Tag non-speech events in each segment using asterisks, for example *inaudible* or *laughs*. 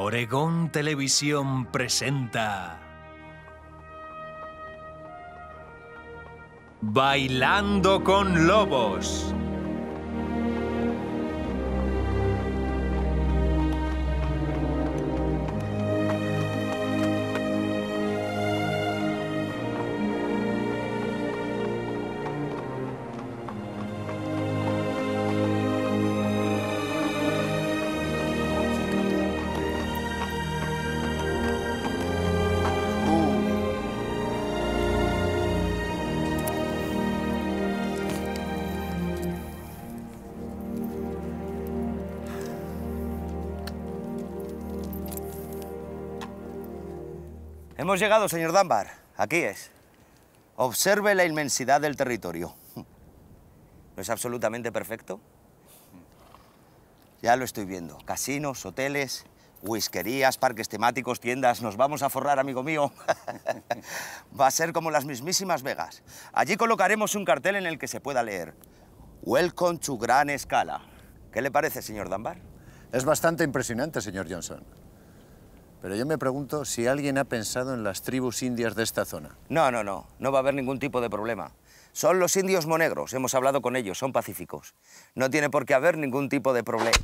Oregón Televisión presenta... Bailando con Lobos. Hemos llegado, señor Dunbar. Aquí es. Observe la inmensidad del territorio. ¿No es absolutamente perfecto? Ya lo estoy viendo. Casinos, hoteles, whiskerías, parques temáticos, tiendas. Nos vamos a forrar, amigo mío. *laughs* Va a ser como las mismísimas Vegas. Allí colocaremos un cartel en el que se pueda leer Welcome to Gran Escala. ¿Qué le parece, señor Dunbar? Es bastante impresionante, señor Johnson. Pero yo me pregunto si alguien ha pensado en las tribus indias de esta zona. No, no, no. No va a haber ningún tipo de problema. Son los indios monegros. Hemos hablado con ellos. Son pacíficos. No tiene por qué haber ningún tipo de problema.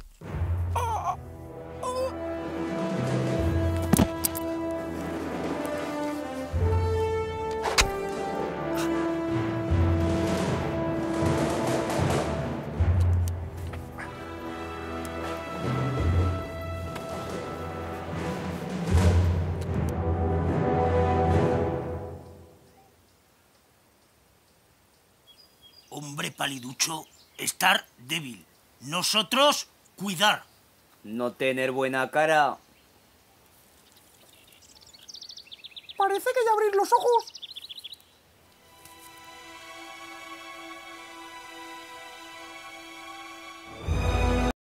Hombre paliducho, estar débil. Nosotros, cuidar. No tener buena cara. Parece que ya abrir los ojos.